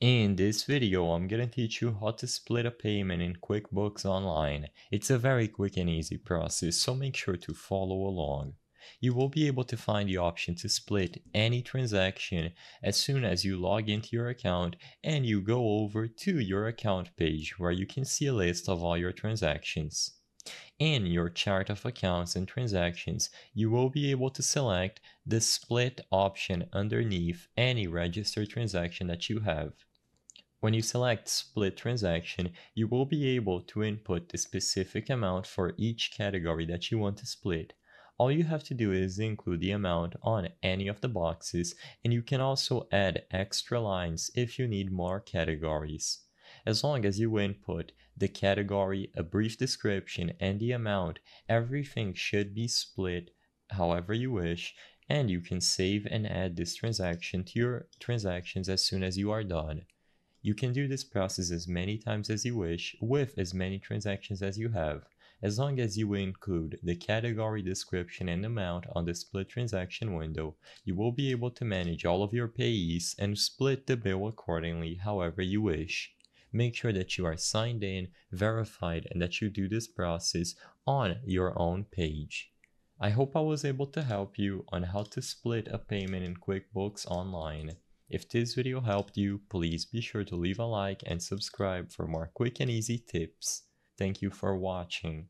In this video, I'm gonna teach you how to split a payment in QuickBooks Online. It's a very quick and easy process, so make sure to follow along. You will be able to find the option to split any transaction as soon as you log into your account and you go over to your account page where you can see a list of all your transactions. In your chart of accounts and transactions, you will be able to select the split option underneath any registered transaction that you have. When you select split transaction, you will be able to input the specific amount for each category that you want to split. All you have to do is include the amount on any of the boxes, and you can also add extra lines if you need more categories. As long as you input the category, a brief description, and the amount, everything should be split however you wish, and you can save and add this transaction to your transactions as soon as you are done. You can do this process as many times as you wish with as many transactions as you have, as long as you include the category description and amount on the split transaction window, you will be able to manage all of your payees and split the bill accordingly however you wish. Make sure that you are signed in, verified, and that you do this process on your own page. I hope I was able to help you on how to split a payment in QuickBooks Online. If this video helped you, please be sure to leave a like and subscribe for more quick and easy tips. Thank you for watching.